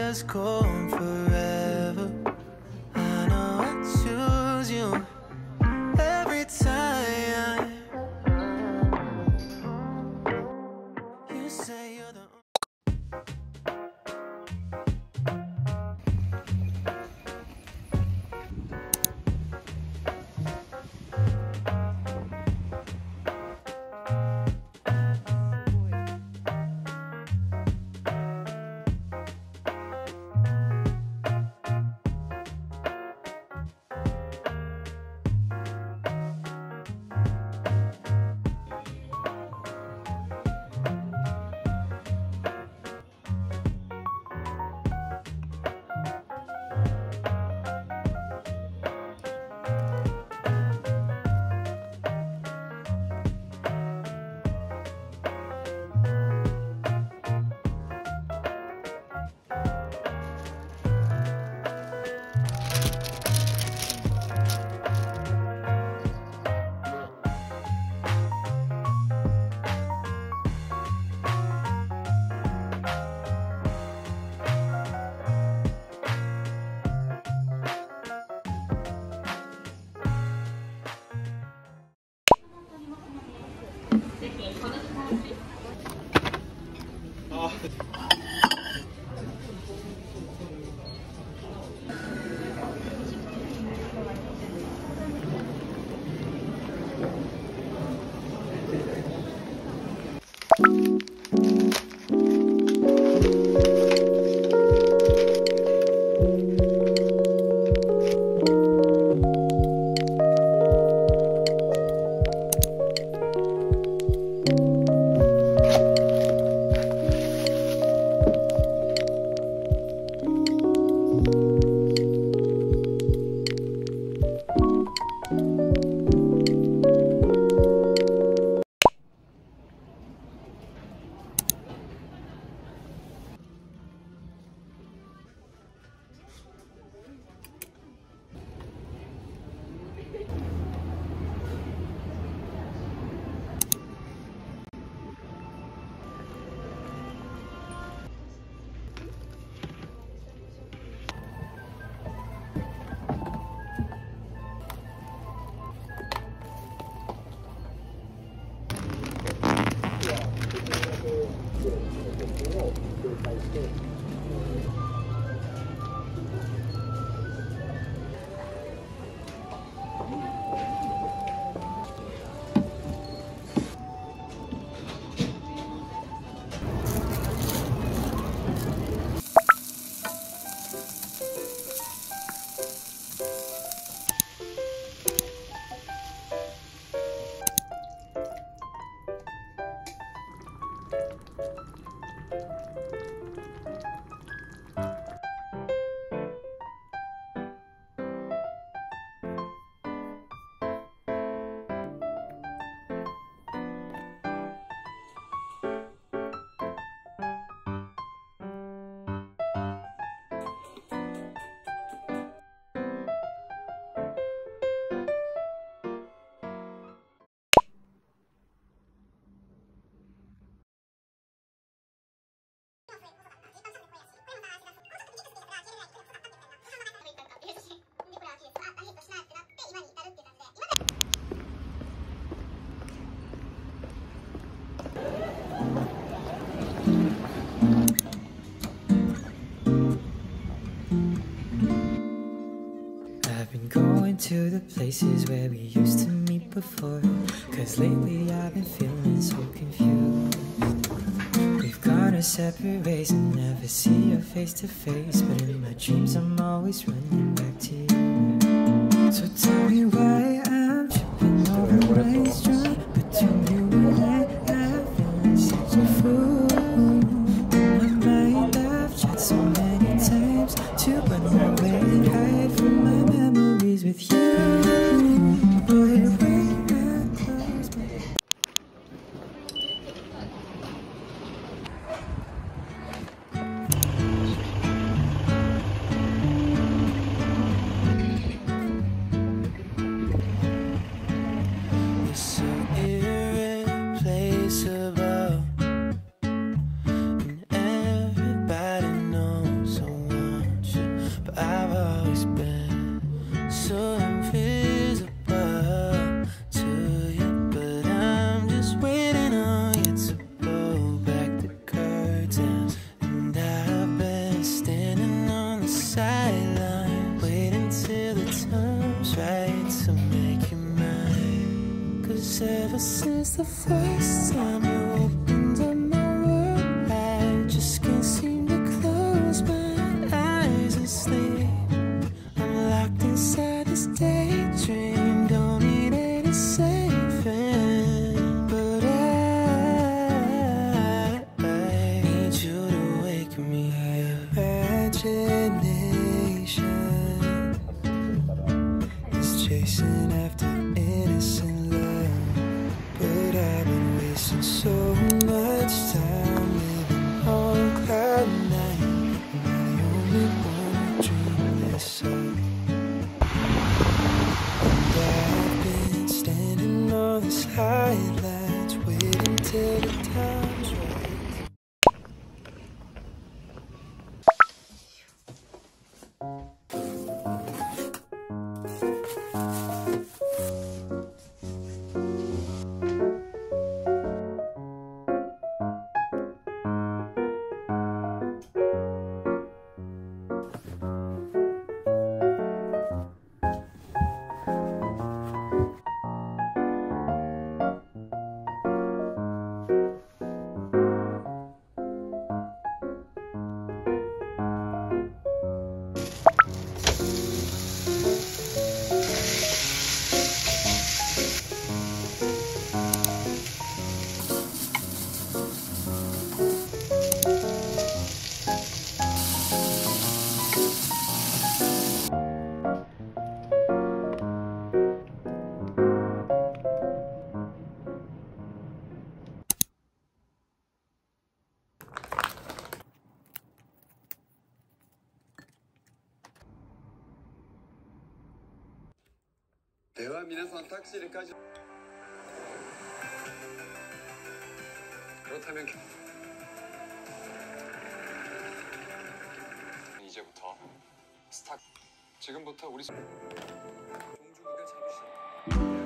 does go I've to the places where we used to meet before. Cause lately I've been feeling so confused. We've gone our separate ways and never see you face to face. But in my dreams, I'm always running back to you. So tell me why the first では皆さんタクシーで帰り 그렇다면 이제부터 스타 지금부터 우리 종주국의 자부심.